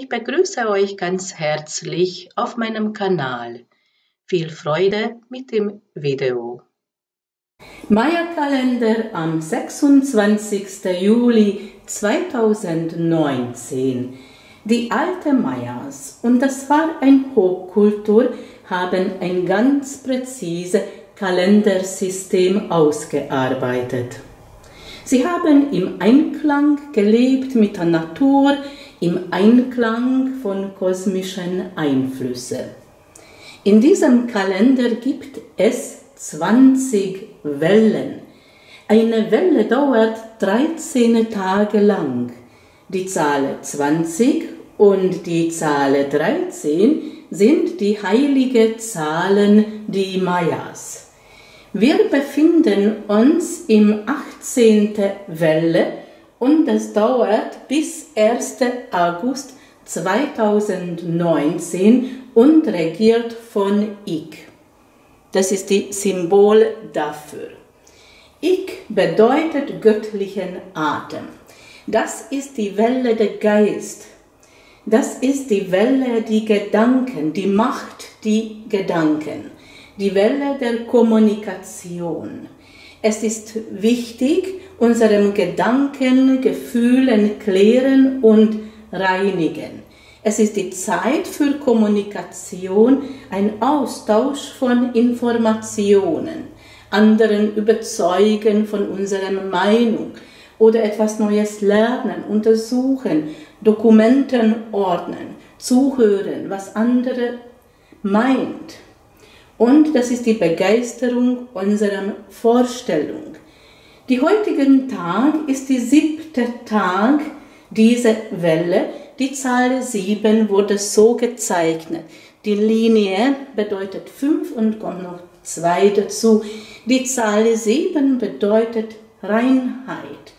Ich begrüße euch ganz herzlich auf meinem Kanal. Viel Freude mit dem Video. Maya-Kalender am 26. Juli 2019. Die alte Mayas, und das war ein Hochkultur, haben ein ganz präzises Kalendersystem ausgearbeitet. Sie haben im Einklang gelebt mit der Natur, im Einklang von kosmischen Einflüssen. In diesem Kalender gibt es 20 Wellen. Eine Welle dauert 13 Tage lang. Die Zahl 20 und die Zahl 13 sind die heilige Zahlen die Mayas. Wir befinden uns im 18. Welle und es dauert bis 1. August 2019 und regiert von Ich. Das ist die Symbol dafür. Ich bedeutet göttlichen Atem. Das ist die Welle der Geist. Das ist die Welle die Gedanken, die Macht die Gedanken die Welle der Kommunikation. Es ist wichtig, unseren Gedanken, Gefühlen klären und reinigen. Es ist die Zeit für Kommunikation, ein Austausch von Informationen, anderen überzeugen von unserer Meinung oder etwas Neues lernen, untersuchen, Dokumenten ordnen, zuhören, was andere meint. Und das ist die Begeisterung unserer Vorstellung. Die heutigen Tag ist der siebte Tag dieser Welle. Die Zahl 7 wurde so gezeichnet. Die Linie bedeutet 5 und kommt noch 2 dazu. Die Zahl 7 bedeutet Reinheit,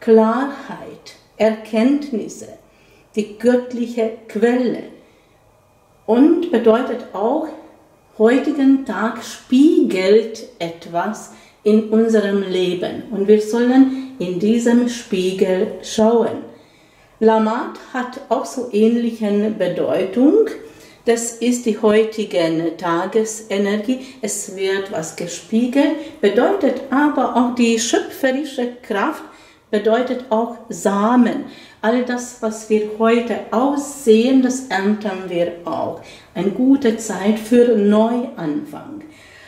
Klarheit, Erkenntnisse, die göttliche Quelle und bedeutet auch heutigen Tag spiegelt etwas in unserem Leben und wir sollen in diesem Spiegel schauen. Lamat hat auch so ähnliche Bedeutung. Das ist die heutige Tagesenergie. Es wird was gespiegelt, bedeutet aber auch die schöpferische Kraft, bedeutet auch Samen. All das, was wir heute aussehen, das ernten wir auch. Eine gute Zeit für Neuanfang.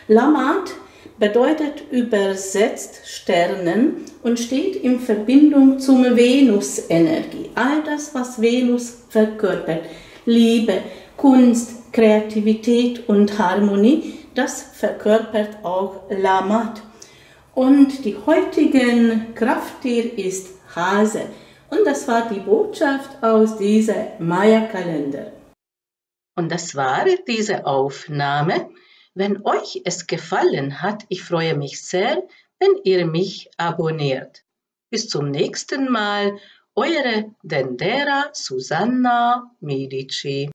Lamat bedeutet übersetzt Sternen und steht in Verbindung zum Venus-Energie. All das, was Venus verkörpert, Liebe, Kunst, Kreativität und Harmonie, das verkörpert auch Lamat. Und die heutigen Krafttier ist Hase. Und das war die Botschaft aus dieser Maya-Kalender. Und das war diese Aufnahme. Wenn euch es gefallen hat, ich freue mich sehr, wenn ihr mich abonniert. Bis zum nächsten Mal, eure Dendera Susanna Medici.